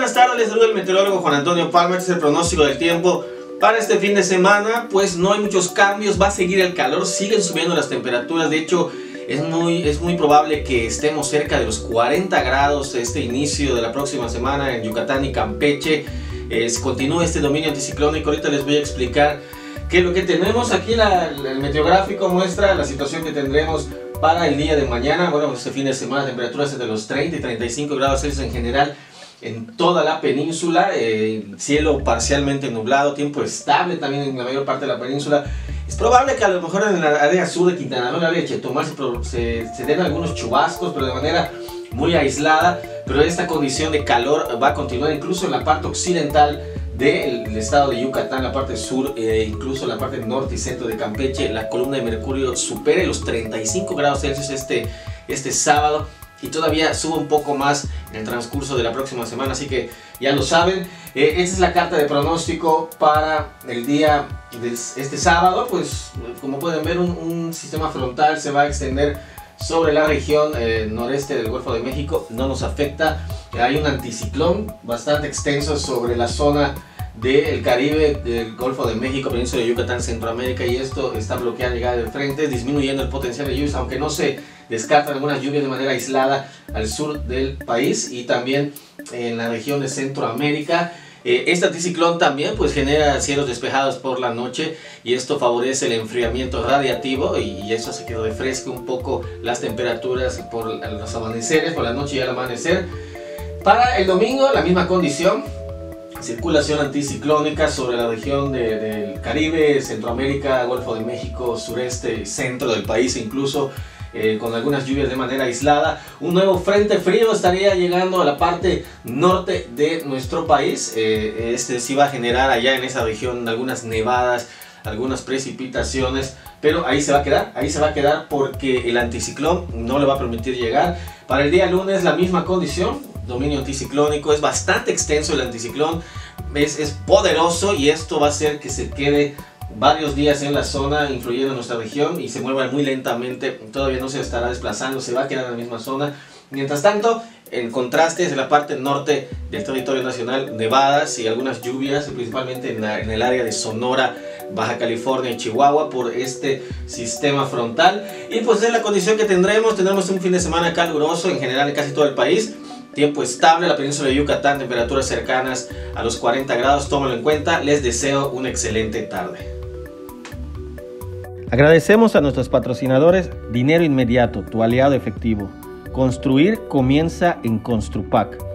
Les saluda el meteorólogo Juan Antonio Palmer, este es el pronóstico del tiempo para este fin de semana. Pues no hay muchos cambios, va a seguir el calor, siguen subiendo las temperaturas, de hecho es muy, es muy probable que estemos cerca de los 40 grados este inicio de la próxima semana en Yucatán y Campeche. Es, continúa este dominio anticiclónico, ahorita les voy a explicar qué es lo que tenemos. Aquí el meteográfico muestra la situación que tendremos para el día de mañana. Bueno, este fin de semana temperaturas entre los 30 y 35 grados Celsius en general en toda la península, eh, cielo parcialmente nublado, tiempo estable también en la mayor parte de la península. Es probable que a lo mejor en la área sur de Quintana Roo, en la área de Chetumal, se, se, den algunos chubascos, pero de manera muy aislada. Pero esta condición de calor va a continuar incluso en la parte occidental del estado de Yucatán, la parte sur, eh, incluso la parte norte y centro de Campeche. La columna de mercurio supere los 35 grados Celsius este, este sábado y todavía sube un poco más en el transcurso de la próxima semana, así que ya lo saben. Eh, esta es la carta de pronóstico para el día de este sábado, pues como pueden ver un, sistema frontal se va a extender sobre la región eh, noreste del Golfo de México, no nos afecta, hay un anticiclón bastante extenso sobre la zona del Caribe, del Golfo de México, Península de Yucatán, Centroamérica y esto está bloqueando llegada del frente, disminuyendo el potencial de lluvias, aunque no se descartan algunas lluvias de manera aislada al sur del país y también en la región de Centroamérica. Eh, este anticiclón también pues genera cielos despejados por la noche y esto favorece el enfriamiento radiativo y, eso hace que refresque un poco las temperaturas por los amaneceres, por la noche y al amanecer. Para el domingo la misma condición, circulación anticiclónica sobre la región del Caribe, Centroamérica, Golfo de México, sureste, centro del país incluso. Eh, con algunas lluvias de manera aislada. Un nuevo frente frío estaría llegando a la parte norte de nuestro país. Eh, este sí va a generar allá en esa región algunas nevadas, algunas precipitaciones, pero ahí se va a quedar, ahí se va a quedar porque el anticiclón no le va a permitir llegar. Para el día lunes la misma condición, dominio anticiclónico, es bastante extenso el anticiclón, es, es poderoso y esto va a hacer que se quede varios días en la zona, influyendo en nuestra región y se mueva muy lentamente, todavía no se estará desplazando, se va a quedar en la misma zona. Mientras tanto, en contraste, en la parte norte del territorio nacional, nevadas y algunas lluvias, principalmente en, en el área de Sonora, Baja California y Chihuahua por este sistema frontal. Y pues es la condición que tendremos, tendremos un fin de semana caluroso en general en casi todo el país. Tiempo estable, la península de Yucatán, temperaturas cercanas a los 40 grados, tómalo en cuenta. Les deseo una excelente tarde. Agradecemos a nuestros patrocinadores Dinero Inmediato, tu aliado efectivo. Construir comienza en Construpac